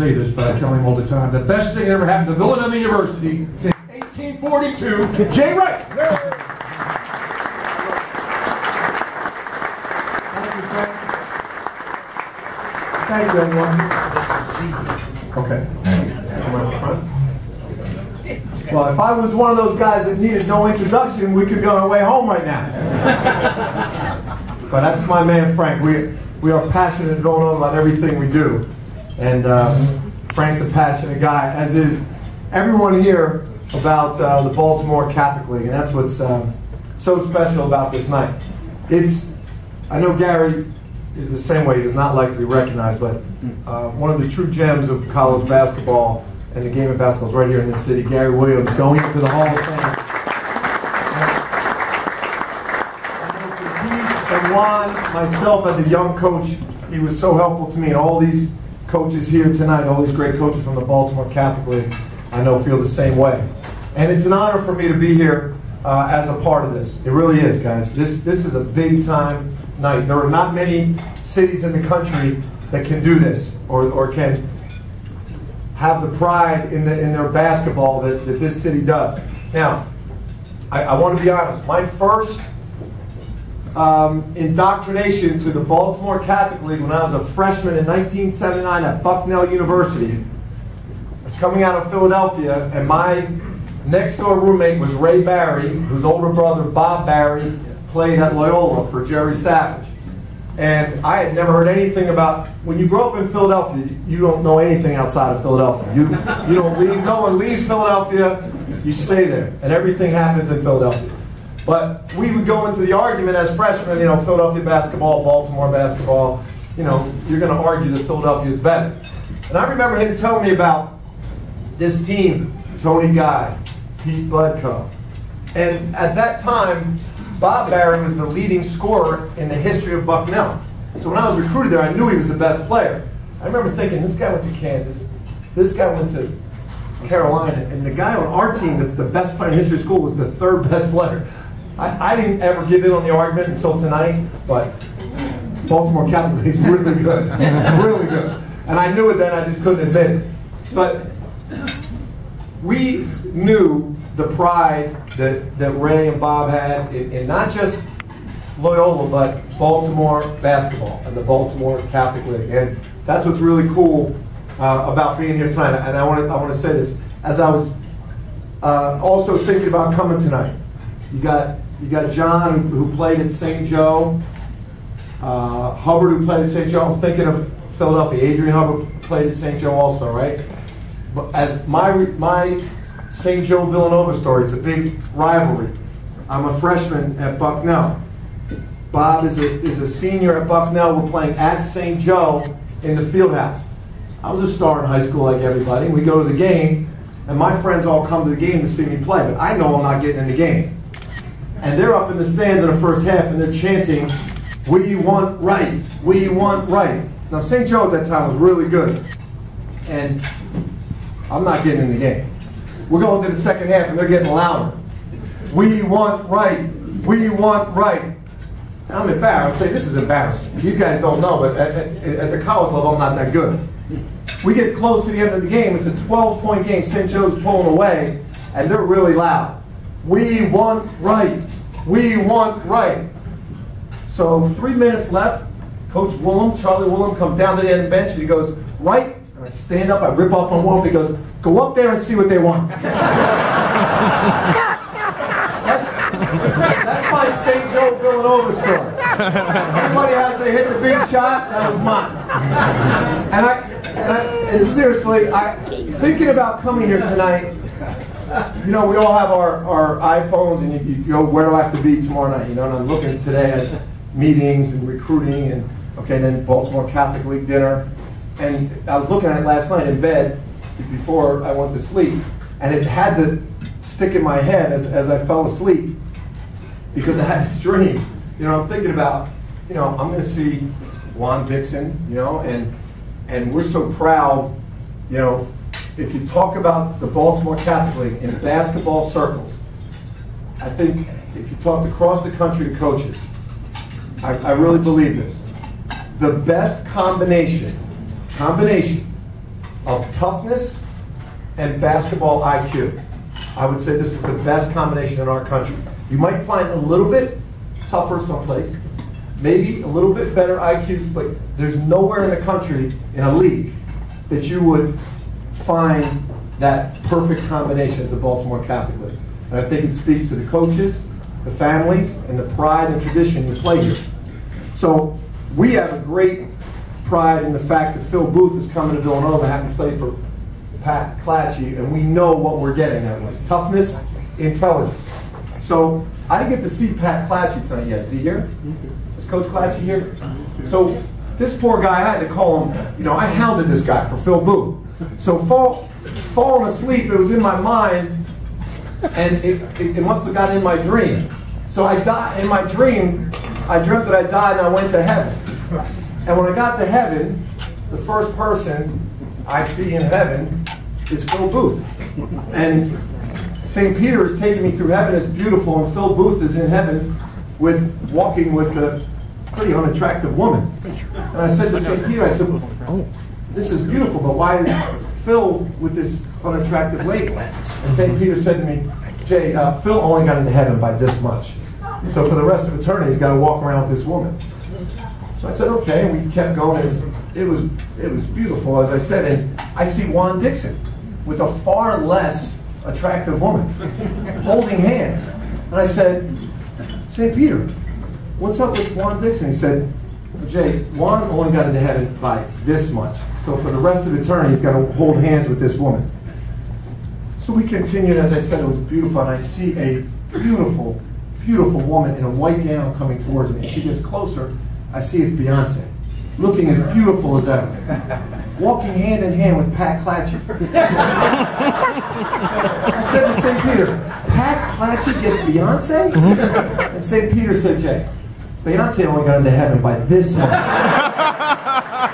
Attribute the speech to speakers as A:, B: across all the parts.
A: say this, but I tell him all the time. The best thing that ever happened to Villanova University since 1842, Jay Wright.
B: Thank you, Frank. Thank you, everyone. Okay. Come up front. Well, if I was one of those guys that needed no introduction, we could be on our way home right now. But that's my man, Frank. We, we are passionate and going on about everything we do. And uh, Frank's a passionate guy, as is everyone here about uh, the Baltimore Catholic League. And that's what's uh, so special about this night. It's, I know Gary is the same way. He does not like to be recognized, but uh, one of the true gems of college basketball and the game of basketball is right here in this city. Gary Williams going to the Hall of Fame. And Juan, myself as a young coach, he was so helpful to me, and all these coaches here tonight, all these great coaches from the Baltimore Catholic League, I know feel the same way. And it's an honor for me to be here uh, as a part of this. It really is, guys. This this is a big time night. There are not many cities in the country that can do this or, or can have the pride in, the, in their basketball that, that this city does. Now, I, I want to be honest. My first um, indoctrination to the Baltimore Catholic League when I was a freshman in 1979 at Bucknell University. I was coming out of Philadelphia, and my next door roommate was Ray Barry, whose older brother Bob Barry played at Loyola for Jerry Savage. And I had never heard anything about when you grow up in Philadelphia, you don't know anything outside of Philadelphia. You you don't leave. No one leaves Philadelphia. You stay there, and everything happens in Philadelphia. But we would go into the argument as freshmen, you know, Philadelphia basketball, Baltimore basketball. You know, you're going to argue that Philadelphia is better. And I remember him telling me about this team: Tony Guy, Pete Budko, and at that time, Bob Barry was the leading scorer in the history of Bucknell. So when I was recruited there, I knew he was the best player. I remember thinking, this guy went to Kansas, this guy went to Carolina, and the guy on our team that's the best player in history of school was the third best player. I, I didn't ever give in on the argument until tonight, but Baltimore Catholic League is really good, really good. And I knew it then, I just couldn't admit it. But we knew the pride that, that Ray and Bob had in, in not just Loyola, but Baltimore basketball and the Baltimore Catholic League. And that's what's really cool uh, about being here tonight. And I want to I want to say this as I was uh, also thinking about coming tonight. You got you got John who played at St. Joe, uh, Hubbard who played at St. Joe. I'm thinking of Philadelphia. Adrian Hubbard played at St. Joe also, right? But as my my St. Joe Villanova story, it's a big rivalry. I'm a freshman at Bucknell. Bob is a, is a senior at Bucknell. We're playing at St. Joe in the field house. I was a star in high school like everybody. We go to the game, and my friends all come to the game to see me play, but I know I'm not getting in the game. And they're up in the stands in the first half, and they're chanting, We want Wright, we want Wright. Now, St. Joe at that time was really good, and I'm not getting in the game. We're going to the second half, and they're getting louder. We want Wright, we want Wright. And I'm embarrassed. This is embarrassing. These guys don't know, but at, at, at the college level, I'm not that good. We get close to the end of the game. It's a 12 point game. St. Joe's pulling away, and they're really loud. We want Wright. We want Wright. So, three minutes left. Coach Woollum, Charlie Woollum, comes down to the end of the bench and he goes, Wright. And I stand up, I rip off my Willem. He goes, Go up there and see what they want. that's, that's my St. Joe Villanova story. Everybody has to hit the big shot. That was mine. And I, and, I, and seriously, I thinking about coming here tonight. You know, we all have our, our iPhones, and you, you go, where do I have to be tomorrow night? You know, and I'm looking today at meetings and recruiting, and okay, then Baltimore Catholic League dinner. And I was looking at it last night in bed before I went to sleep, and it had to stick in my head as, as I fell asleep because I had this dream. You know, I'm thinking about, you know, I'm going to see Juan Dixon, you know, and and we're so proud, you know, if you talk about the Baltimore Catholic League in basketball circles, I think if you talk across the country to coaches, I, I really believe this. The best combination, combination of toughness and basketball IQ. I would say this is the best combination in our country. You might find a little bit tougher someplace, maybe a little bit better IQ, but there's nowhere in the country in a league that you would find that perfect combination as the Baltimore Catholic League. And I think it speaks to the coaches, the families, and the pride and tradition you play here. So we have a great pride in the fact that Phil Booth is coming to Villanova, having played for Pat Clatchy, and we know what we're getting that way. Toughness, intelligence. So I didn't get to see Pat Clatchy tonight yet. Is he here? Is Coach Clatchy here? So this poor guy, I had to call him, you know, I hounded this guy for Phil Booth. So fall, falling asleep, it was in my mind, and it, it, it must have gotten in my dream. So I died, in my dream, I dreamt that I died and I went to heaven. And when I got to heaven, the first person I see in heaven is Phil Booth. And St. Peter is taking me through heaven. It's beautiful, and Phil Booth is in heaven with walking with a pretty unattractive woman. And I said to St. Peter, I said, oh, this is beautiful, but why is Phil with this unattractive lady? And St. Peter said to me, Jay, uh, Phil only got into heaven by this much. So for the rest of eternity, he's got to walk around with this woman. So I said, okay, and we kept going. It was, it was, it was beautiful, as I said. And I see Juan Dixon with a far less attractive woman holding hands. And I said, St. Peter, what's up with Juan Dixon? He said, Jay, Juan only got into heaven by this much. So for the rest of eternity, he's got to hold hands with this woman. So we continued, as I said, it was beautiful, and I see a beautiful, beautiful woman in a white gown coming towards me. And she gets closer, I see it's Beyonce, looking as beautiful as ever, walking hand in hand with Pat Clatchy. I said to St. Peter, Pat Clatchy gets Beyonce? And St. Peter said, Jay, Beyonce only got into heaven by this much.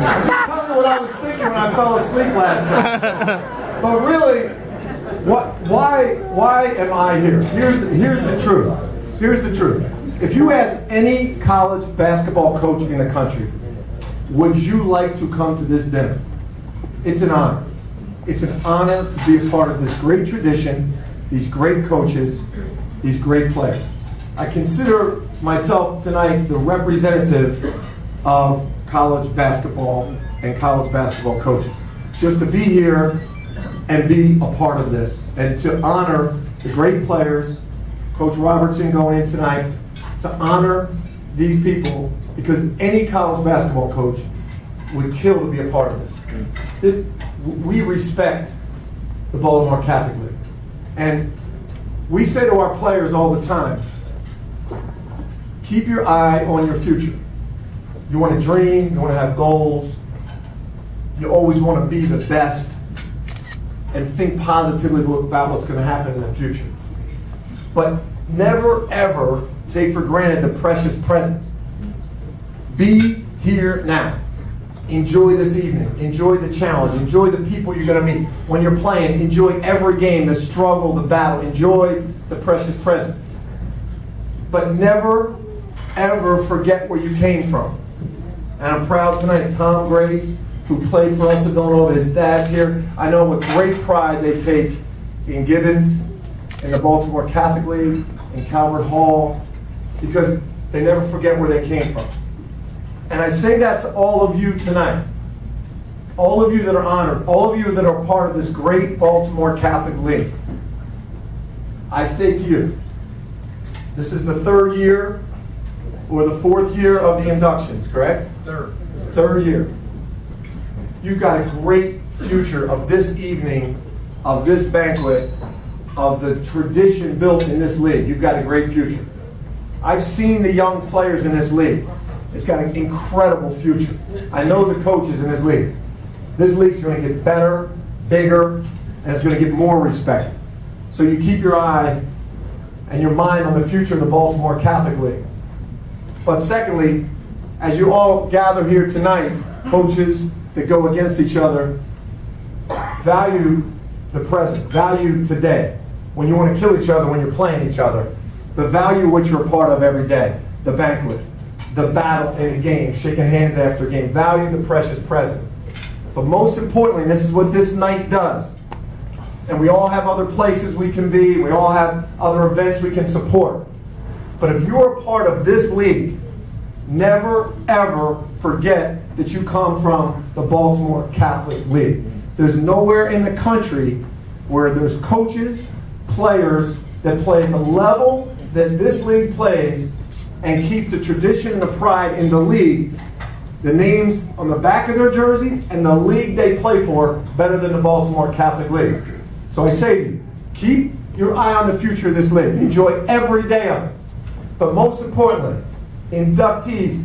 B: That, tell you what I was thinking when I fell asleep last night. But really, what, why, why am I here? Here's, here's the truth. Here's the truth. If you ask any college basketball coach in the country, would you like to come to this dinner? It's an honor. It's an honor to be a part of this great tradition, these great coaches, these great players. I consider myself tonight the representative of college basketball and college basketball coaches. Just to be here and be a part of this and to honor the great players, Coach Robertson going in tonight, to honor these people because any college basketball coach would kill to be a part of this. this we respect the Baltimore Catholic League. And we say to our players all the time, keep your eye on your future. You want to dream, you want to have goals, you always want to be the best and think positively about what's going to happen in the future. But never ever take for granted the precious present. Be here now. Enjoy this evening. Enjoy the challenge. Enjoy the people you're going to meet when you're playing. Enjoy every game, the struggle, the battle. Enjoy the precious present. But never, ever forget where you came from. And I'm proud tonight, Tom Grace, who played for us at Villanova, his dad's here. I know with great pride they take in Gibbons, in the Baltimore Catholic League, in Calvert Hall, because they never forget where they came from. And I say that to all of you tonight. All of you that are honored, all of you that are part of this great Baltimore Catholic League. I say to you, this is the third year or the fourth year of the inductions, correct?
A: Third.
B: Third year. You've got a great future of this evening, of this banquet, of the tradition built in this league. You've got a great future. I've seen the young players in this league. It's got an incredible future. I know the coaches in this league. This league's going to get better, bigger, and it's going to get more respect. So you keep your eye and your mind on the future of the Baltimore Catholic League. But secondly, as you all gather here tonight, coaches that go against each other, value the present, value today. When you want to kill each other, when you're playing each other, but value what you're a part of every day, the banquet, the battle in a game, shaking hands after a game. Value the precious present. But most importantly, this is what this night does. And we all have other places we can be, we all have other events we can support. But if you're a part of this league, never ever forget that you come from the Baltimore Catholic League. There's nowhere in the country where there's coaches, players that play at the level that this league plays and keep the tradition and the pride in the league, the names on the back of their jerseys and the league they play for better than the Baltimore Catholic League. So I say to you, keep your eye on the future of this league. Enjoy every day of it. But most importantly, inductees,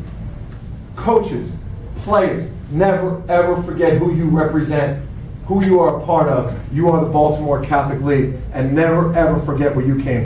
B: coaches, players, never ever forget who you represent, who you are a part of. You are the Baltimore Catholic League, and never ever forget where you came from.